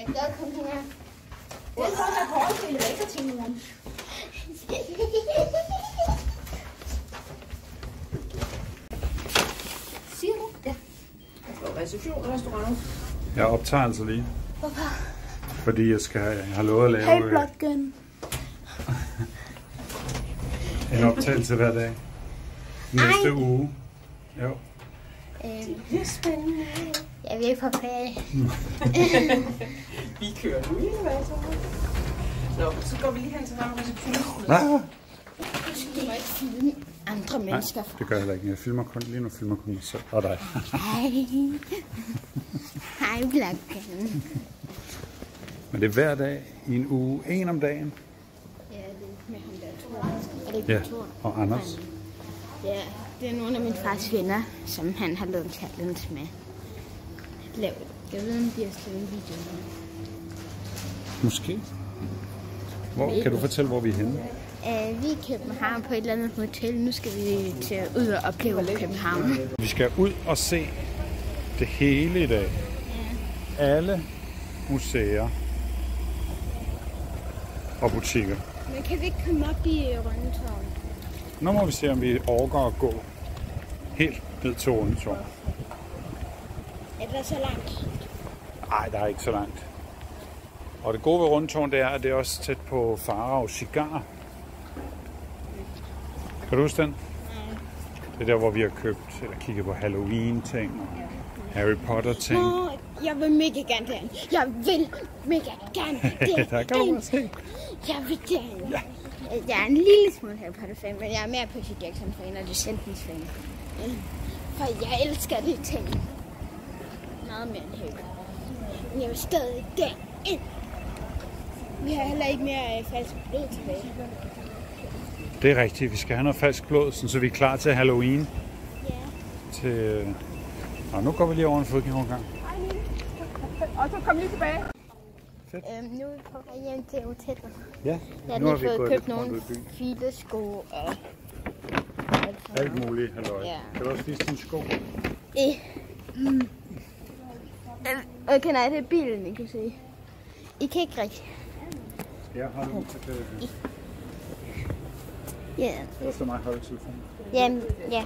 Jeg kan godt komme her. Det er sådan, at Paul til elevatortimen. Siger du? Ja. Reception og restaurant. Jeg optager altså lige, Hvorfor? fordi jeg, skal, jeg har lovet at lave Hey, øh, bloggen. en optagelse hver dag. Næste Ej. uge. Jo. Øhm, Det er spændende. jeg vil på ferie. Vi kører nu i. Nå, så går vi lige hen til ham receptionen. Ah, Du må ikke filme andre nej, mennesker for. det gør jeg heller ikke. Jeg filmer kun, lige nu filmer kun mig selv og dig. Hej. Hej, bloggen. Men det er hver dag i en uge. En om dagen. Ja, det er med ham der, Thor. Er det ikke Ja, og Anders. Ja, det er nogle af min fars venner, som han har lavet en challenge med. Lavet. Jeg ved, om de har lavet en video med. Måske. Hvor, kan du fortælle, hvor vi er henne? Uh, vi er i København på et eller andet hotel. Nu skal vi til ud og opleve København. Vi skal ud og se det hele i dag. Alle museer og butikker. Men kan vi ikke komme op i Rundetårn? Nu må vi se, om vi overgår at gå helt ned til Rundetårn. Er det så langt? Nej, der er ikke så langt. Og det gode ved Rundetårn, det er, at det er også tæt på Farao Cigar. Kan du huske den? Det er der, hvor vi har købt eller kigget på Halloween-ting og Harry Potter-ting. Nå, jeg vil mega gerne derhen. Jeg vil mega gerne derhen. der kan du bare se. Jeg vil derhen. Ja. Jeg er en lille smule Harry Potter-fan, men jeg er mere Percy Jackson-fan og Descendants-fan. For jeg elsker de ting. Meget mere end Harry Potter. Men jeg vil stadig derind. Vi har heller ikke mere øh, falsk blod tilbage. Det er rigtigt. Vi skal have noget falsk blod, så vi er klar til Halloween. Ja. Til... øh, Og nu går vi lige over en fodgængerovergang. Og så kom lige tilbage. Øhm, nu er vi på vej hjem til hotellet. Ja, Jeg har nu har vi fået købt nogle fine sko og alt muligt, halløj. Ja. Kan du også vise dine sko? Eh. Mm. Okay, nej, det er bilen, I kan se. I kan ikke rigtig. Jeg har nu til det. Ja, så mig holde telefonen. Jamen, ja.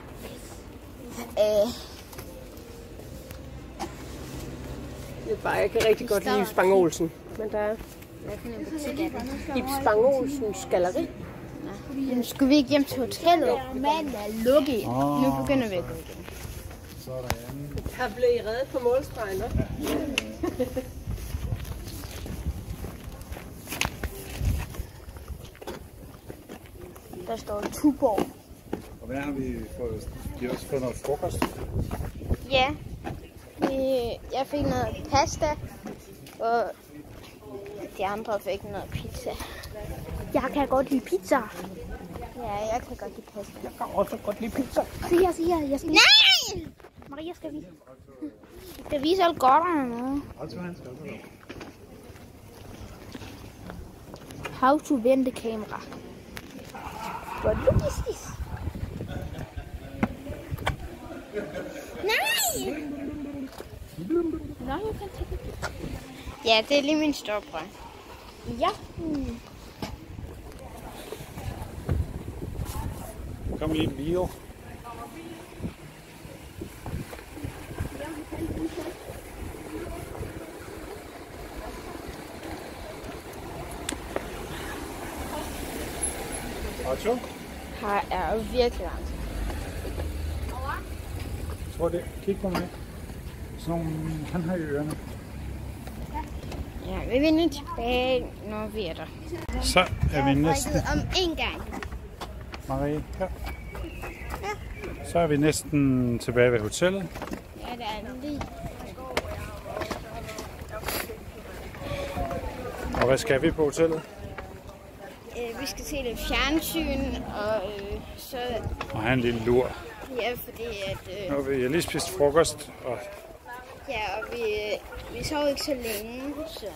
Øh, Det er bare, jeg kan rigtig godt lide Ibs Bang Olsen. Men der er? Ibs Bang Olsens galleri. Jamen, skulle vi ikke hjem til hotellet? Manden er lukket. Åh. Nu begynder vi at gå igen. Der blev I reddet på målstregen, hva'? Der står Tuborg. Og hvad har vi fået? Vi har også fået noget frokost. Ja. Vi- Jeg fik noget pasta, og de andre fik noget pizza. Jeg kan godt lide pizza. Ja, jeg kan godt lide pasta. Jeg kan også godt lide pizza. Se her, se her. Jeg skal... Nej! Maria skal vise. Jeg skal vise alt godt eller noget. Altså, han skal også How to vende kamera. But look is this. Nej! Now you can take it. Ja, det er lige min storebror. Ja. Mm. Kom lige bil. Otto, Her er virkelig langt. tror det. Kig på mig. Sådan nogle, han har i ørerne. Ja, vi vender tilbage, når vi er der. Så er vi næsten... om en gang. Marie, her. Så er vi næsten tilbage ved hotellet. Ja, der er lige. Og hvad skal vi på hotellet? Øh, vi skal se lidt fjernsyn, og øh, så... Og have en lille lur. Ja, fordi at... Øh, Nu har vi lige spist frokost, og ja, og vi, vi sov ikke så længe, så...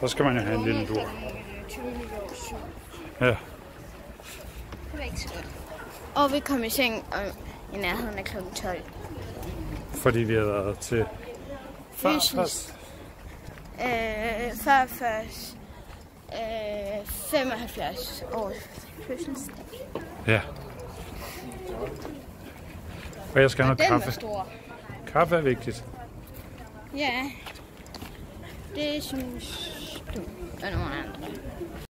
så skal man jo have en lille lur. Øh, 20 minutter over syv. Ja. Det var ikke så godt. Og vi kom i seng om, i nærheden af klokken 12. Fordi vi har været til farfars. Øh, farfars øh, 75 års fødselsdag. Ja. Og jeg skal have noget var kaffe. stor. Kaffe er vigtigt. Ja, det synes du og nogle andre.